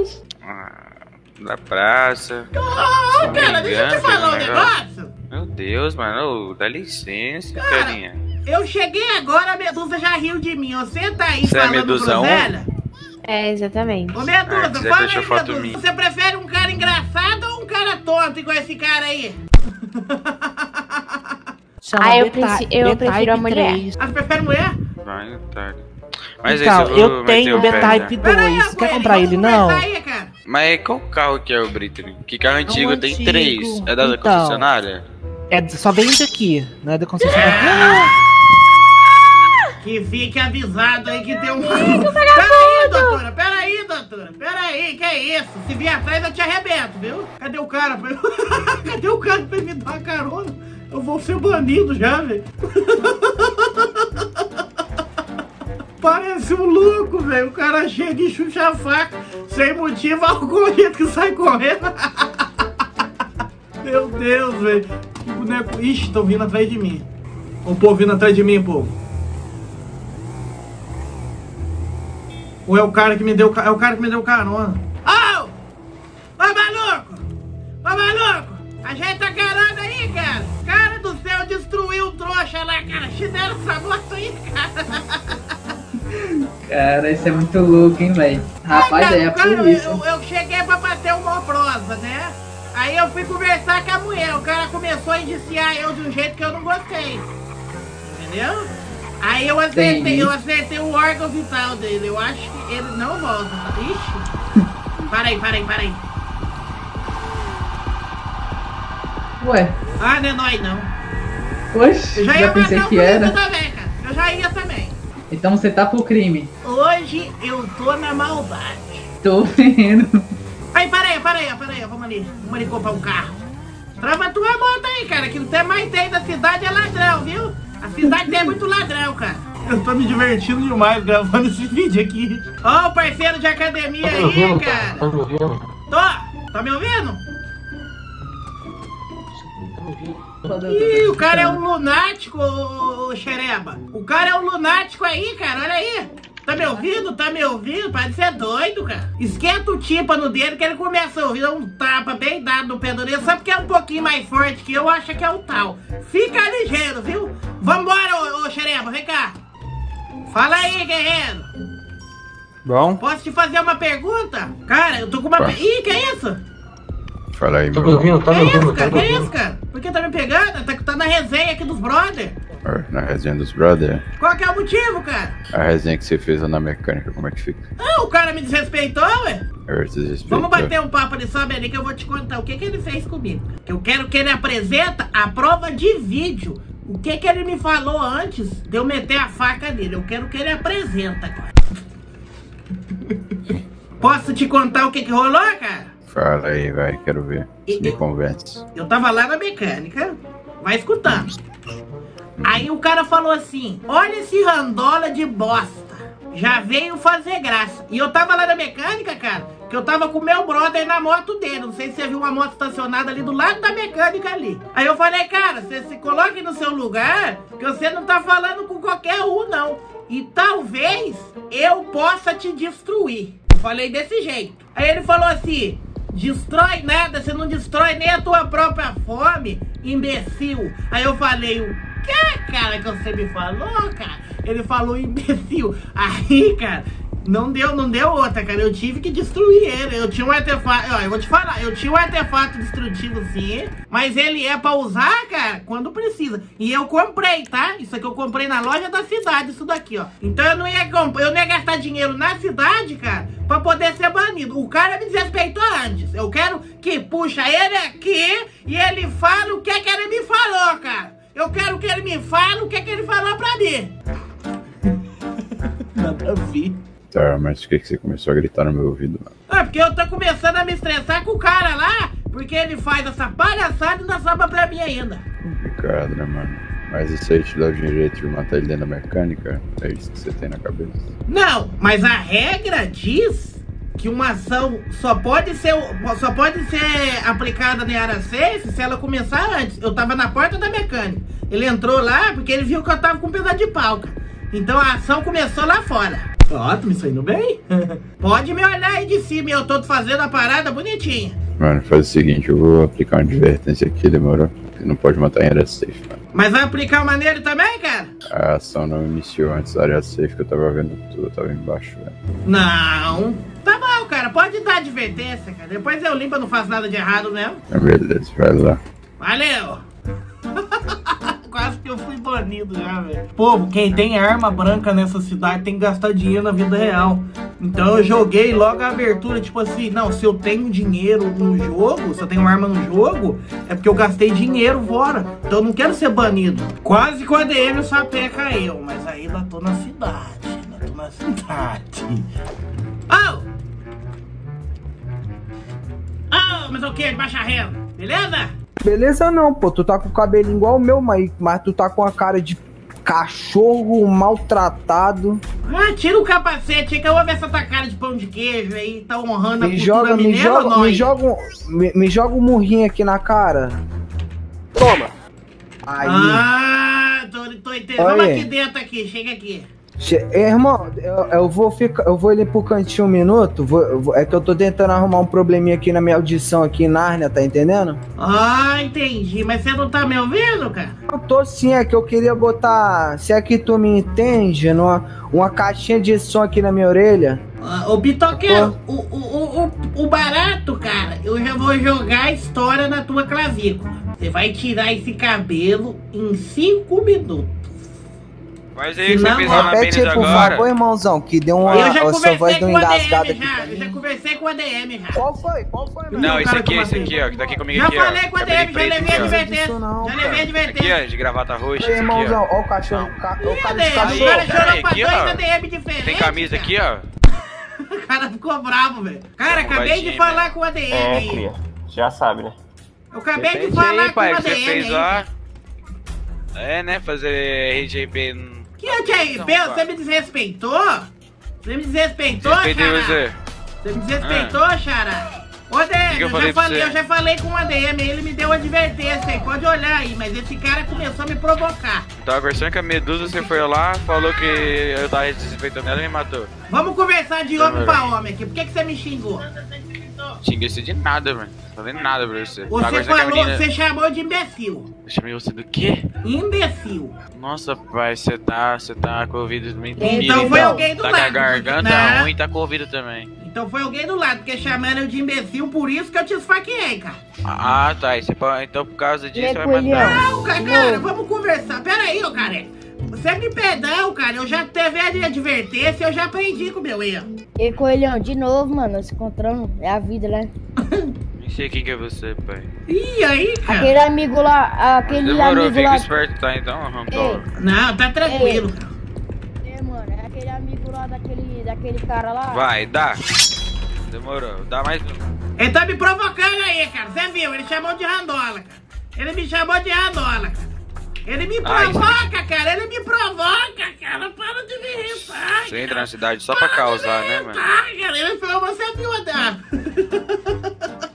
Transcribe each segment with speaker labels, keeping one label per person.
Speaker 1: mais.
Speaker 2: Ah, da praça.
Speaker 3: Ô, oh, cara, deixa eu te falar um negócio.
Speaker 2: Meu Deus, mano, dá licença, cara, carinha.
Speaker 3: Eu cheguei agora, a Medusa já riu de mim. Você tá aí
Speaker 2: Você
Speaker 3: falando
Speaker 2: é Medusa
Speaker 3: groselha?
Speaker 1: É, exatamente.
Speaker 3: Ô, Medusa,
Speaker 2: Ah,
Speaker 3: fala aí,
Speaker 2: foto
Speaker 3: Medusa.
Speaker 2: minha.
Speaker 3: Você prefere um cara engraçado ou um cara tonto igual esse cara aí?
Speaker 1: Ah, eu preci- eu prefiro a mulher.
Speaker 4: 3.
Speaker 3: Ah, você prefere mulher?
Speaker 2: Vai, otário. Mas
Speaker 4: Então,
Speaker 2: esse eu,
Speaker 4: eu tenho
Speaker 2: o
Speaker 4: B-Type
Speaker 2: né?
Speaker 3: Pera aí,
Speaker 4: 2. Quer comprar ele, não?
Speaker 3: Aí.
Speaker 2: Mas qual carro que é o Britney? Que carro antigo tem
Speaker 4: antigo.
Speaker 2: três? É da
Speaker 4: Então.
Speaker 2: concessionária?
Speaker 4: É, só vende aqui, não é da concessionária.
Speaker 3: Que fique avisado aí que tem um. Peraí, doutora, peraí, doutora, peraí, que é isso? Se vier atrás eu te arrebento, viu? Cadê o cara? Cadê o cara pra me dar uma carona? Eu vou ser banido já, velho. Parece um louco, velho. O cara chega e chucha a faca sem motivo algum jeito que sai correndo. Meu Deus, velho. Que boneco. Ixi, estão vindo atrás de mim. O povo vindo atrás de mim, povo. Ou é o cara que me deu é o cara que me deu carona? Cara,
Speaker 5: isso é muito louco, hein, velho? Rapaz, aí é
Speaker 3: cara,
Speaker 5: por isso.
Speaker 3: eu, eu cheguei pra bater uma prosa, né? Aí eu fui conversar com a mulher, o cara começou a indiciar eu de um jeito que eu não gostei. Entendeu? Aí eu acertei,
Speaker 5: Entendi.
Speaker 3: eu acertei o órgão vital dele. Eu acho que ele não volta. Ixi. Para aí, para aí, para aí.
Speaker 5: Ué,
Speaker 3: Ah, não é nóis não.
Speaker 5: oxe,
Speaker 3: Eu já
Speaker 5: já,
Speaker 3: ia
Speaker 5: pensei que era.
Speaker 3: também, cara. Eu já ia também.
Speaker 5: Então você tá pro crime.
Speaker 3: Hoje eu tô na maldade.
Speaker 5: Tô vendo.
Speaker 3: Aí, para aí, para aí, para aí, vamos ali. Vamos ali comprar um carro. Trava tua moto aí, cara, que o que mais tem da cidade é ladrão, viu? A cidade tem muito ladrão, cara. Eu tô me divertindo demais gravando esse vídeo aqui. Ó, o parceiro de academia aí, cara.
Speaker 6: Tá me ouvindo?
Speaker 3: Tô, tá me ouvindo? Ih, o cara é um lunático, ô, ô, xereba. O cara é um lunático aí, cara, olha aí. Tá me ouvindo? Tá me ouvindo? Parece ser doido, cara. Esquenta o tímpano dele que ele começa a ouvir. Um tapa bem dado no pé do dedo. Só porque é um pouquinho mais forte que eu, acha que é o tal. Fica ligeiro, viu? Vambora, ô, ô xereba, vem cá. Fala aí, guerreiro.
Speaker 7: Bom,
Speaker 3: Posso te fazer uma pergunta? Cara, eu tô com uma... Pe- Ih, que é isso?
Speaker 7: fala aí,
Speaker 6: Tá
Speaker 7: meu
Speaker 6: me ouvindo? Tá
Speaker 3: Que
Speaker 6: me
Speaker 3: isso,
Speaker 6: ouvindo? Tá
Speaker 3: Que isso,
Speaker 6: ouvindo?
Speaker 3: cara? Por que tá me pegando? Tá, tá na resenha aqui dos brother.
Speaker 7: Na resenha dos brother,
Speaker 3: Qual que é o motivo, cara?
Speaker 7: a resenha que você fez lá na mecânica, como é que fica?
Speaker 3: Ah, o cara me desrespeitou, ué.
Speaker 7: Eu te respeito.
Speaker 3: Vamos bater um papo ali, sobe ali que eu vou te contar o que, que ele fez comigo. Eu quero que ele apresenta a prova de vídeo. O que que ele me falou antes de eu meter a faca nele. Eu quero que ele apresenta agora. Posso te contar o que que rolou, cara?
Speaker 7: Fala aí, vai, quero ver.
Speaker 3: E-
Speaker 7: Me convence.
Speaker 3: Eu tava lá na mecânica, vai escutando. Aí o cara falou assim: Olha esse randola de bosta. Já veio fazer graça. E eu tava lá na mecânica, cara, que eu tava com meu brother na moto dele. Não sei se você viu uma moto estacionada ali do lado da mecânica ali. Aí eu falei, cara, você se coloque no seu lugar, que você não tá falando com qualquer um, não. E talvez eu possa te destruir. Falei desse jeito. Aí ele falou assim: Destrói nada, você não destrói nem a tua própria fome, imbecil. Aí eu falei, cara, que você me falou, cara? Ele falou imbecil. Aí, cara, não deu, não deu outra, cara. Eu tive que destruir ele. Eu tinha um artefato, ó, eu vou te falar, eu tinha um artefato destrutivo sim, mas ele é pra usar, cara, quando precisa. E eu comprei, tá? Isso aqui eu comprei na loja da cidade, isso daqui, ó. Então eu não ia comprar, eu não ia gastar dinheiro na cidade, cara, pra poder ser banido. O cara me desrespeitou antes. Eu quero que puxa ele aqui e ele fala o que que ele me falou, cara. Eu quero que ele me fale o que que ele falou pra mim. Nada a ver.
Speaker 7: Tá, mas o que, que você começou a gritar no meu ouvido? mano?
Speaker 3: Ah, porque eu tô começando a me estressar com o cara lá, porque ele faz essa palhaçada e não sobra pra mim ainda.
Speaker 7: Complicado, né, mano? Mas isso aí te dá o direito de matar ele dentro da mecânica? É isso que você tem na cabeça?
Speaker 3: Não, mas a regra diz que uma ação só pode ser só pode ser aplicada na área safe se ela começar antes. Eu tava na porta da mecânica. Ele entrou lá porque ele viu que eu tava com um pedaço de pau, cara. Então a ação começou lá fora. Ó, tô me saindo bem. Pode me olhar aí de cima, eu tô fazendo a parada bonitinha.
Speaker 7: Mano, faz o seguinte, eu vou aplicar uma advertência aqui, demorou? Você não pode matar em área safe, mano.
Speaker 3: Mas vai aplicar uma nele também, cara?
Speaker 7: A ação não iniciou antes da área safe que eu tava vendo tudo, eu tava embaixo, velho.
Speaker 3: Não. Pode dar advertência, cara. Depois eu limpo, eu não faço nada de errado mesmo.
Speaker 7: Beleza, vai lá.
Speaker 3: Valeu! Quase que eu fui banido já, velho. Povo, quem tem arma branca nessa cidade tem que gastar dinheiro na vida real. Então eu joguei logo a abertura, tipo assim, não, se eu tenho dinheiro no jogo, se eu tenho arma no jogo, é porque eu gastei dinheiro fora. Então eu não quero ser banido. Quase que o ADM o sapé caiu, mas ainda tô na cidade. Ainda tô na cidade. O que? Baixa renda, beleza?
Speaker 6: Beleza não, pô. Tu tá com o cabelo igual o meu, mas, mas tu tá com a cara de cachorro maltratado.
Speaker 3: Ah, tira o capacete que eu vou ver essa tua cara de pão de queijo aí. Tá honrando a
Speaker 6: Me
Speaker 3: cultura
Speaker 6: joga, me joga, me joga, um, me, me joga um murrinho aqui na cara. Toma. Aí.
Speaker 3: Ah, tô, tô entendendo. Vamos aqui dentro aqui, chega aqui.
Speaker 6: Ei, Irmão, eu, eu vou ficar, eu vou ali pro cantinho um minuto. vou- é que eu tô tentando arrumar um probleminha aqui na minha audição aqui em Nárnia, tá entendendo?
Speaker 3: Ah, entendi. Mas você não tá me ouvindo, cara?
Speaker 6: Eu tô sim, é que eu queria botar, se é que tu me entende, numa, uma caixinha de som aqui na minha orelha.
Speaker 3: Ah, Ô, Bitoqueiro, o, o, o, o, o barato, cara, eu já vou jogar a história na tua clavícula. Você vai tirar esse cabelo em cinco minutos.
Speaker 2: Mas aí você
Speaker 3: Não,
Speaker 2: fez lá na
Speaker 6: Repete aí, por
Speaker 2: agora.
Speaker 6: favor, irmãozão, que deu uma.
Speaker 3: eu já
Speaker 6: a sua voz
Speaker 3: conversei
Speaker 6: deu
Speaker 3: com
Speaker 6: uma engasgada
Speaker 3: ADM
Speaker 6: aqui.
Speaker 3: já. Eu já conversei com o ADM já.
Speaker 6: Qual foi? Qual foi, meu?
Speaker 2: Não, esse aqui, esse
Speaker 3: matei.
Speaker 2: aqui, ó, que tá aqui comigo
Speaker 3: Já
Speaker 2: aqui, ó.
Speaker 3: falei com o ADM, já levei
Speaker 2: aqui,
Speaker 3: advertência. Já levei
Speaker 2: Aqui,
Speaker 3: advertência.
Speaker 2: ó, de gravata roxa,
Speaker 6: Ei,
Speaker 2: esse aqui,
Speaker 6: irmãozão,
Speaker 2: ó.
Speaker 6: o cachorro. ca- ó o cachorro.
Speaker 3: cara
Speaker 2: Aí,
Speaker 3: chorou pra
Speaker 2: aqui,
Speaker 3: dois
Speaker 2: ó.
Speaker 3: ADM diferentes.
Speaker 2: Tem camisa aqui, ó.
Speaker 3: O cara ficou bravo, velho. Cara, acabei de falar com o ADM
Speaker 8: É,
Speaker 3: aí.
Speaker 8: cria. Já sabe, né?
Speaker 3: Eu acabei de falar com o
Speaker 2: você
Speaker 3: ADM
Speaker 2: fez lá. É, né, fazer RGP... n-
Speaker 3: Que RGP?
Speaker 2: Não,
Speaker 3: Você me desrespeitou? Você me desrespeitou,
Speaker 2: Respeitei
Speaker 3: Xará?
Speaker 2: você.
Speaker 3: Você me desrespeitou, Xará? Ô,
Speaker 2: Ah. que eu
Speaker 3: eu, já falei,
Speaker 2: você?
Speaker 3: eu já falei com o ADM, ele me deu advertência aí, pode olhar aí, mas esse cara começou a me provocar.
Speaker 2: Tava conversando com a Medusa, você foi lá, falou que eu tava desrespeitando ela e me matou.
Speaker 3: Vamos conversar de homem
Speaker 2: Demorou.
Speaker 3: pra homem aqui, por que, que você me xingou?
Speaker 2: Xinguei você de nada, mano. Falei nada pra você.
Speaker 3: Você falou,
Speaker 2: menina.
Speaker 3: você chamou de imbecil.
Speaker 2: Eu chamei você do quê?
Speaker 3: Imbecil.
Speaker 2: Nossa, pai, você tá, você tá com o ouvido muito
Speaker 3: Então foi alguém do
Speaker 2: Tá com a
Speaker 3: lado.
Speaker 2: garganta
Speaker 3: Né?
Speaker 2: ruim e tá com o ouvido também.
Speaker 3: Então foi alguém do lado, porque chamaram eu de imbecil, por isso que eu te esfaqueei, cara.
Speaker 2: Ah, tá. Você, pode- então por causa disso
Speaker 1: E
Speaker 2: você vai matar.
Speaker 3: Não, cara, cara, vamos conversar. Pera aí, ô careca. Você me perdão, cara. Eu já teve a advertência, eu já aprendi com o meu erro.
Speaker 1: E Coelhão, de novo, mano, nós se encontramos. É a vida, né?
Speaker 2: Nem sei quem que é você, pai.
Speaker 3: Ih, aí, cara.
Speaker 1: Aquele amigo lá, aquele
Speaker 2: Demorou,
Speaker 1: amigo
Speaker 2: fica
Speaker 1: lá.
Speaker 2: esperto, tá? Então, Rambola.
Speaker 3: Não, tá tranquilo, cara.
Speaker 1: É, mano, é aquele amigo lá daquele, daquele cara lá.
Speaker 2: Vai, dá. Demorou. Dá mais um.
Speaker 3: Ele tá me provocando aí, cara. Você viu? Ele chamou de randola, cara. Ele me chamou de randola, cara. Ele me provoca, cara. Ele me provoca, cara. Para de me irritar.
Speaker 2: Você entra na cidade só pra causar, né, mano?
Speaker 3: Ah, cara, ele falou, você viu andar.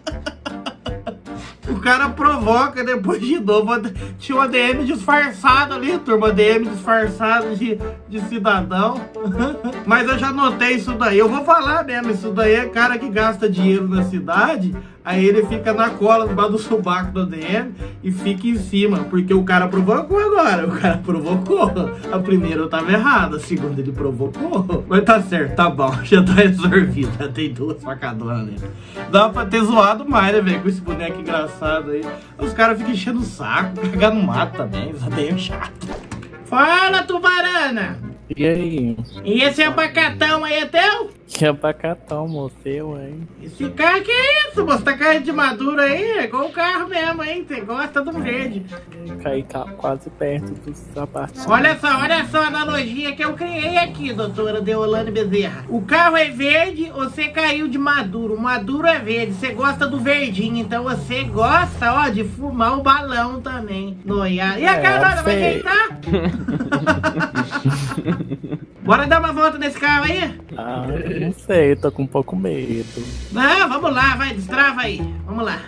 Speaker 3: O cara provoca depois de novo. Tinha um ADM disfarçado ali, turma. ADM disfarçado de, de cidadão. Mas eu já notei isso daí. Eu vou falar mesmo. Isso daí é cara que gasta dinheiro na cidade. Aí ele fica na cola debaixo do subaco do ADM e fica em cima. Porque o cara provocou agora. O cara provocou. A primeira eu tava errada. A segunda ele provocou. Mas tá certo, tá bom. Já tá resolvido. Já tem duas facadonas nele. Dá pra ter zoado mais, né, velho? Com esse boneco engraçado aí. Os caras ficam enchendo o saco. Cagar no mato também. Isso é meio chato. Fala, tubarana!
Speaker 9: E aí?
Speaker 3: E esse abacatão aí é teu?
Speaker 9: Que abacatão, moço, eu, hein?
Speaker 3: Esse carro que é isso, moço? Tá carro de maduro aí? É igual o carro mesmo, hein? Você gosta do verde.
Speaker 9: Caí ca- quase perto dos sapatos.
Speaker 3: Olha só, olha só a analogia que eu criei aqui, doutora Deolane Bezerra. O carro é verde, você caiu de maduro. O maduro é verde, você gosta do verdinho. Então você gosta, ó, de fumar o balão também. Noiado. E a
Speaker 9: É,
Speaker 3: carona vai deitar? Bora dar uma volta nesse carro aí?
Speaker 9: Ah, não sei, tô com um pouco medo.
Speaker 3: Não, vamos lá, vai, destrava aí. Vamos lá.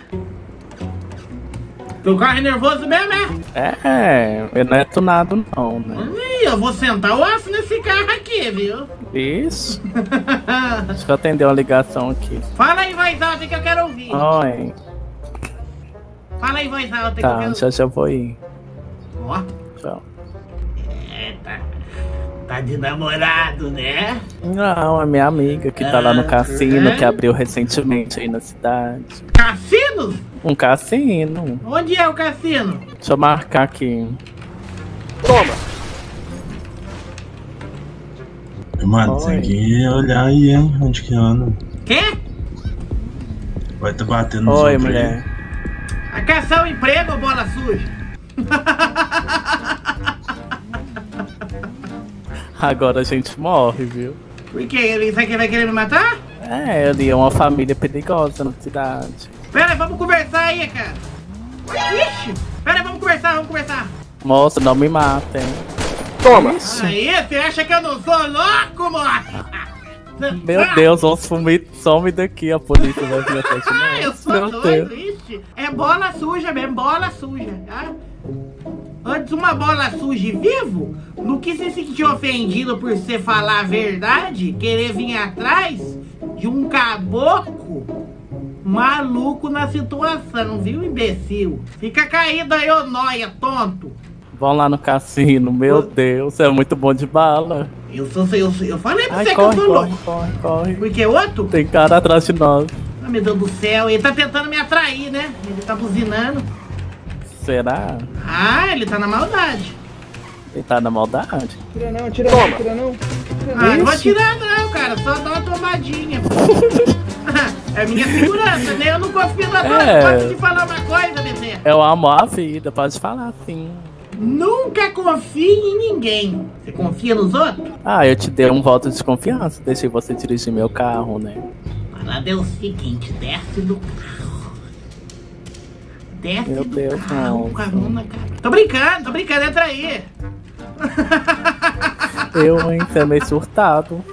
Speaker 3: Teu carro é nervoso mesmo, é?
Speaker 9: É, eu não é tunado não, né?
Speaker 3: Ih, eu vou sentar o aço nesse carro aqui, viu?
Speaker 9: Isso. Deixa eu atender uma ligação aqui.
Speaker 3: Fala aí voz alta que eu quero ouvir.
Speaker 9: Oi.
Speaker 3: Fala aí voz alta que eu
Speaker 9: Tá,
Speaker 3: quero
Speaker 9: já já vou ir.
Speaker 3: Ó. Tá de namorado, né?
Speaker 9: Não, é minha amiga que tá lá no cassino que abriu recentemente aí na cidade.
Speaker 3: Cassino?
Speaker 9: Um cassino.
Speaker 3: Onde é o cassino?
Speaker 9: Deixa eu marcar aqui.
Speaker 8: Mano, tem
Speaker 9: Oi.
Speaker 8: que olhar aí, hein? Onde que anda.
Speaker 3: Quê?
Speaker 8: Vai tá batendo nos
Speaker 9: Oi,
Speaker 8: outros aí.
Speaker 9: mulher.
Speaker 3: A caçar um emprego ou bola suja?
Speaker 9: Agora a gente morre, viu?
Speaker 3: Por quê? Ele vai vai querer me matar?
Speaker 9: É, ali é uma família perigosa na cidade.
Speaker 3: Pera, vamos conversar aí, cara. Ixi! Pera, vamos conversar, vamos conversar.
Speaker 9: Moça, não me matem.
Speaker 3: Aí, você acha que eu não sou louco, moça?
Speaker 9: Meu Deus, vamos sumir, some daqui, a polícia vai vir atrás de
Speaker 3: Ah, eu
Speaker 9: nós.
Speaker 3: sou
Speaker 9: Meu
Speaker 3: doido,
Speaker 9: Deus.
Speaker 3: ixi. É bola suja mesmo, bola suja, tá? Antes uma bola suja e vivo, não quis se sentir ofendido por você falar a verdade, querer vir atrás de um caboclo maluco na situação, viu, imbecil? Fica caído aí, ô nóia, tonto.
Speaker 9: Vão lá no cassino, meu Deus, é muito bom de bala.
Speaker 3: Eu sou, eu, sou- eu falei pra
Speaker 9: Ai,
Speaker 3: você que
Speaker 9: corre,
Speaker 3: eu sou
Speaker 9: corre,
Speaker 3: louco.
Speaker 9: corre, corre.
Speaker 3: Porque outro?
Speaker 9: Tem cara atrás de nós.
Speaker 3: Ah, meu Deus do céu, ele tá tentando me atrair, né? Ele tá buzinando.
Speaker 9: Será?
Speaker 3: Ah, ele tá na maldade.
Speaker 9: Ele tá na maldade?
Speaker 6: Tira não, tira não, tira não.
Speaker 3: Ah, não vou não, cara. Só dá uma tomadinha. é minha segurança, né? Eu não confio na tua.
Speaker 9: É.
Speaker 3: Posso te falar uma coisa, Bezerra?
Speaker 9: Eu amo a vida, pode falar assim.
Speaker 3: Nunca confie em ninguém. Você confia nos outros?
Speaker 9: Ah, eu te dei um voto de confiança, deixei você dirigir meu carro, né?
Speaker 3: A parada é o seguinte, desce do carro. Desce
Speaker 9: Meu
Speaker 3: do
Speaker 9: Deus,
Speaker 3: carro
Speaker 9: não.
Speaker 3: com a mão na cara. Tô brincando, tô brincando, entra aí.
Speaker 9: Eu, hein, você é surtado.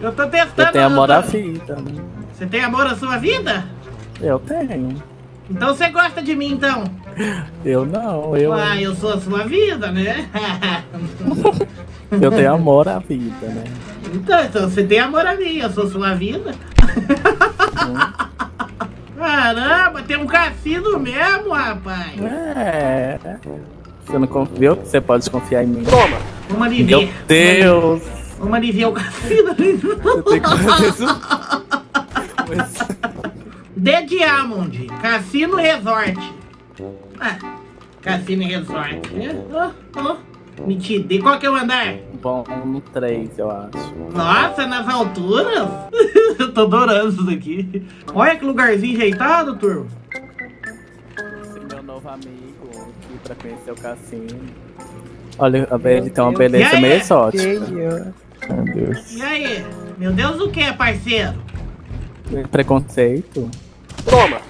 Speaker 3: Eu tô testando.
Speaker 9: Eu tenho amor à vida, né?
Speaker 3: Você tem amor à sua vida?
Speaker 9: Eu tenho.
Speaker 3: Então você gosta de mim, então?
Speaker 9: Eu não, eu,
Speaker 3: Ah, eu sou a sua vida, né?
Speaker 9: eu tenho amor à vida, né?
Speaker 3: Então, então você tem amor a mim, eu sou sua vida. Caramba, tem um cassino mesmo, rapaz.
Speaker 9: É. Você não confia? Você pode confiar em mim.
Speaker 3: Vamos ali
Speaker 9: Meu
Speaker 3: ver.
Speaker 9: Deus!
Speaker 3: Vamos ali ver o cassino ali.
Speaker 9: Você tem que fazer isso.
Speaker 3: The Diamond, Cassino Resort. Ah, Cassino Resort. É, ó, ó. Me te dei. Qual que é o andar?
Speaker 9: No 3, eu acho.
Speaker 3: Nossa, nas alturas? Eu tô adorando isso daqui. Olha que lugarzinho ajeitado, turma.
Speaker 9: Esse é meu novo amigo aqui pra conhecer o cassino. Olha, ele tem uma beleza meio exótica.
Speaker 6: Meu Deus.
Speaker 3: E aí? Meu Deus, o que, parceiro?
Speaker 9: Preconceito?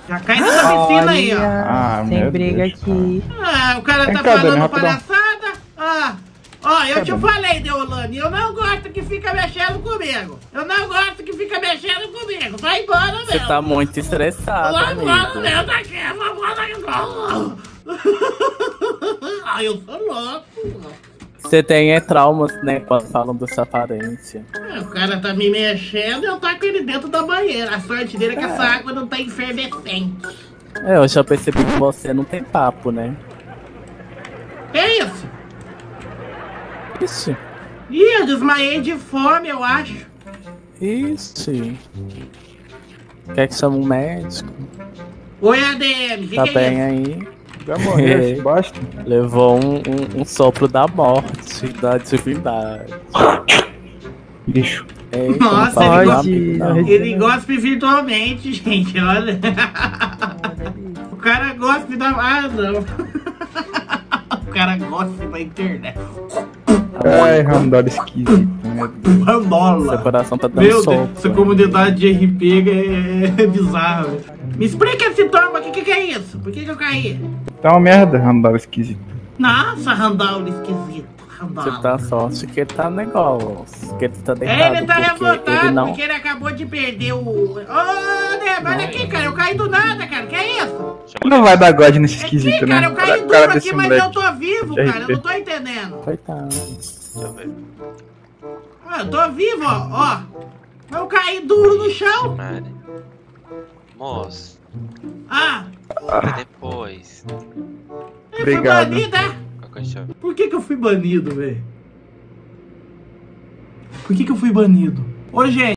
Speaker 3: Já cai nessa piscina aí, ó.
Speaker 6: Ah,
Speaker 10: Sem
Speaker 6: meu
Speaker 10: briga
Speaker 6: Deus.
Speaker 10: aqui.
Speaker 3: Ah, o cara
Speaker 6: Vem
Speaker 3: tá
Speaker 6: cá,
Speaker 3: falando palhaçada. Ó, eu te falei, Deolane, eu não gosto que fica mexendo comigo. Eu não gosto que fica mexendo comigo. Vai embora, meu.
Speaker 9: Você tá muito estressado,
Speaker 3: Vai embora,
Speaker 9: amigo.
Speaker 3: meu, daqui, vai embora daqui. Ah, eu sou louco.
Speaker 9: Você tem é, traumas, né, quando falam da sua aparência.
Speaker 3: Ah, O cara tá me mexendo e eu taco ele dentro da banheira. A sorte dele é que essa água não tá efervescente.
Speaker 9: É, eu já percebi que você não tem papo, né?
Speaker 3: É isso.
Speaker 9: Ixi,
Speaker 3: Ih, eu desmaiei de fome, eu acho.
Speaker 9: ixi. Quer que chame um médico?
Speaker 3: Oi, ADM, que
Speaker 9: Tá
Speaker 3: que é
Speaker 9: bem
Speaker 3: isso?
Speaker 9: aí?
Speaker 6: Já morreu bosta?
Speaker 9: Levou um, um, um sopro da morte, da divindade.
Speaker 6: Bicho.
Speaker 9: Eita,
Speaker 3: Nossa, ele
Speaker 10: gosta-
Speaker 9: não.
Speaker 3: Ele gospe virtualmente, gente, olha. O cara gospe da. Ah, não. O cara gospe da internet.
Speaker 6: Ai, Randall esquisito.
Speaker 9: Seu
Speaker 3: Randola.
Speaker 9: coração tá dando
Speaker 3: Meu Deus, essa comunidade de RPG é, é bizarra, velho. Me explica esse aqui, o que, que é isso? Por que, que eu caí?
Speaker 6: Tá uma merda, Randall esquisito.
Speaker 3: Nossa, Randola esquisito. Randola.
Speaker 9: Você tá sorte que ele tá negócio. Que ele tá
Speaker 3: É,
Speaker 9: deitado.
Speaker 3: ele tá
Speaker 9: porque
Speaker 3: revoltado
Speaker 9: ele não.
Speaker 3: porque ele acabou de perder o. Ô, Deb, olha aqui, cara. Eu caí do nada,
Speaker 10: não vai dar God nesse
Speaker 3: Ih,
Speaker 10: esquisito, né?
Speaker 3: cara, eu caí duro aqui, mas
Speaker 10: moleque.
Speaker 3: eu tô vivo, cara. Eu não tô entendendo.
Speaker 9: Coitado.
Speaker 2: Deixa eu ver.
Speaker 3: Ah, eu tô vivo, ó. ó. Eu caí duro no chão.
Speaker 2: Moço,
Speaker 3: Ah,
Speaker 2: até depois.
Speaker 3: eu
Speaker 10: Obrigado.
Speaker 3: fui banido, é?
Speaker 2: Ver.
Speaker 3: Por que que eu fui banido, velho? Por que que eu fui banido? Ô, gente.